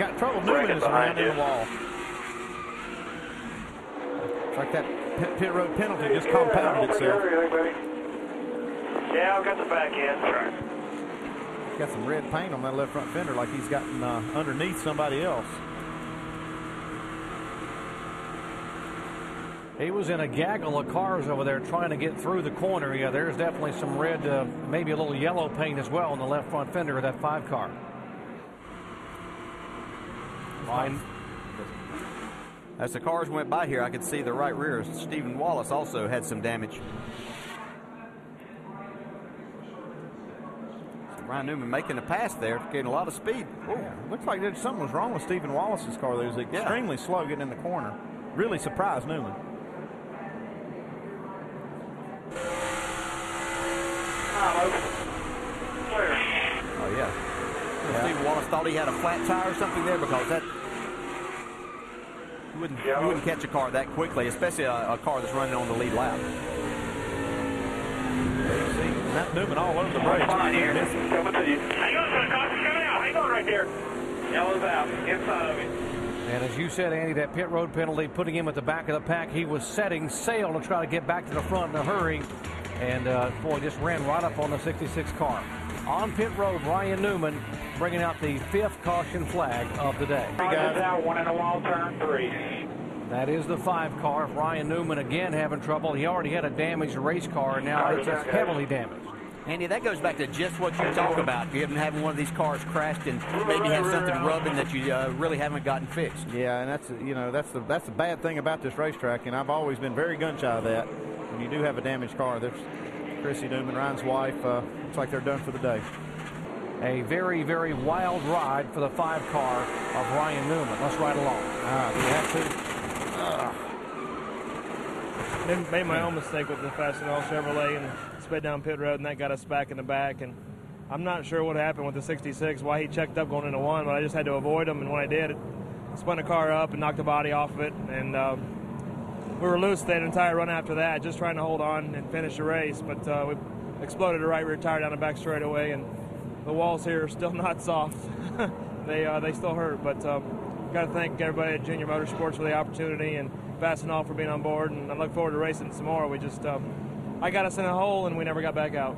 Ryan Newman is around in the wall. It's like that pit, pit road penalty just compounded itself. Yeah, I've got the back end. Right. Got some red paint on that left front fender like he's gotten uh, underneath somebody else. He was in a gaggle of cars over there trying to get through the corner. Yeah, there's definitely some red, uh, maybe a little yellow paint as well on the left front fender of that five car. Fine. As the cars went by here, I could see the right rear. Stephen Wallace also had some damage. So Ryan Newman making a pass there, getting a lot of speed. Yeah, looks like there's something was wrong with Stephen Wallace's car. There was extremely yeah. slow getting in the corner. Really surprised Newman. Oh, yeah. yeah. Stephen Wallace thought he had a flat tire or something there because that you wouldn't, you wouldn't catch a car that quickly, especially a, a car that's running on the lead lap. Matt Newman all over the brakes. Fine here. Coming to you. Hang on, son. Caution's coming out. Hang on right there. Yellow's out. Inside of it. And as you said, Andy, that pit road penalty, putting him at the back of the pack, he was setting sail to try to get back to the front in a hurry. And, uh, boy, just ran right up on the 66 car. On pit road, Ryan Newman bringing out the fifth caution flag of the day. out, one in a wall, turn three. That is the five car. Ryan Newman again having trouble. He already had a damaged race car, and now it's just heavily damaged. Andy, that goes back to just what you talk about. You haven't having one of these cars crashed and maybe have something rubbing that you uh, really haven't gotten fixed. Yeah, and that's you know that's the that's the bad thing about this racetrack, and I've always been very gun shy of that when you do have a damaged car. There's Krissie Newman, Ryan's wife, uh, looks like they're done for the day. A very, very wild ride for the five car of Ryan Newman. Let's ride along. Ah, do we have to? Uh. Made my own mistake with the Fastenal Chevrolet and sped down pit road, and that got us back in the back. And I'm not sure what happened with the 66, why he checked up going into one, but I just had to avoid him. And when I did, it spun the car up and knocked the body off of it. And um, we were loose that entire run after that, just trying to hold on and finish the race. But uh, we exploded a right rear tire down the back straightaway, and the walls here are still not soft. they uh, they still hurt, but um, got to thank everybody at Junior Motorsports for the opportunity and Fastenal for being on board. And I look forward to racing more. We just um, I got us in a hole and we never got back out.